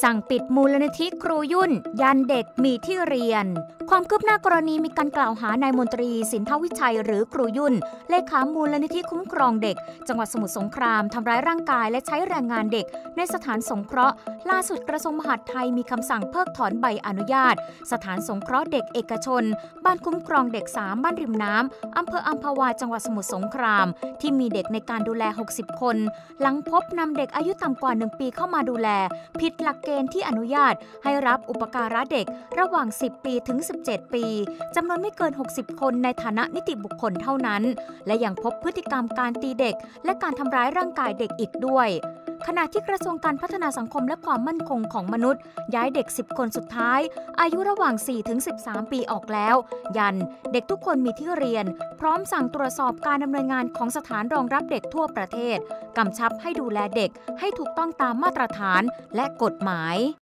สั่งปิดมูลนิธิครูยุ่น ยันเด็กมีที่เรียน ความคืบหน้ากรณีมีการกล่าวหานายมนตรีสินทวิชัยหรือครูยุ่น เลขามูลนิธิคุ้มครองเด็ก จังหวัดสมุทรสงครามทำร้ายร่างกายและใช้แรงงานเด็ก ในสถานสงเคราะห์ ล่าสุดกระทรวงมหาดไทยมีคำสั่งเพิกถอนใบอนุญาต สถานสงเคราะห์เด็กเอกชน บ้านคุ้มครองเด็กสามบ้านริมน้ำอำเภออัมพวาจังหวัดสมุทรสงคราม ที่มีเด็กในการดูแล 60 คน หลังพบนำเด็กอายุต่ำกว่า 1 ปีเข้ามาดูแลผิดหลักเกณฑ์ที่อนุญาตให้รับอุปการะเด็กระหว่าง 10 ปีถึง 17 ปีจำนวนไม่เกิน 60 คนในฐานะนิติบุคคลเท่านั้น และยังพบพฤติกรรมการตีเด็ก และการทำร้ายร่างกายเด็กอีกด้วย ขณะที่กระทรวงการพัฒนาสังคมและความมั่นคงของมนุษย์ ย้ายเด็ก 10 คนสุดท้าย อายุระหว่าง 4-13 ปีออกแล้ว ยันเด็กทุกคนมีที่เรียน พร้อมสั่งตรวจสอบการดำเนินงานของสถานรองรับเด็กทั่วประเทศ กำชับให้ดูแลเด็กให้ถูกต้องตามมาตรฐานและกฎหมาย